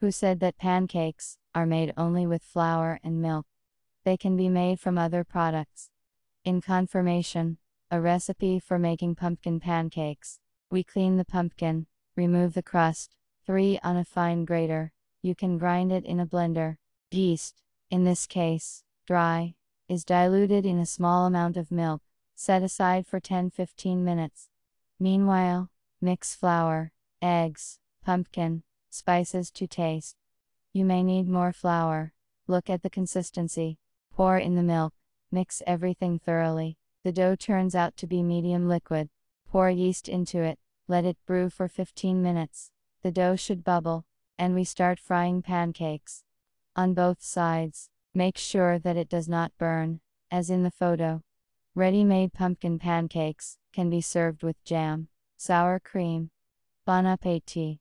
Who said that pancakes are made only with flour and milk? They can be made from other products. In confirmation, a recipe for making pumpkin pancakes. We clean the pumpkin, remove the crust, 3 on a fine grater. You can grind it in a blender. Yeast, in this case, dry, is diluted in a small amount of milk, set aside for 10 15 minutes. Meanwhile, mix flour, eggs, pumpkin, spices to taste. You may need more flour. Look at the consistency. Pour in the milk, mix everything thoroughly. The dough turns out to be medium liquid. Pour yeast into it, let it brew for 15 minutes. The dough should bubble, and we start frying pancakes. On both sides, make sure that it does not burn, as in the photo. Ready made pumpkin pancakes can be served with jam, sour cream. Bon appetit!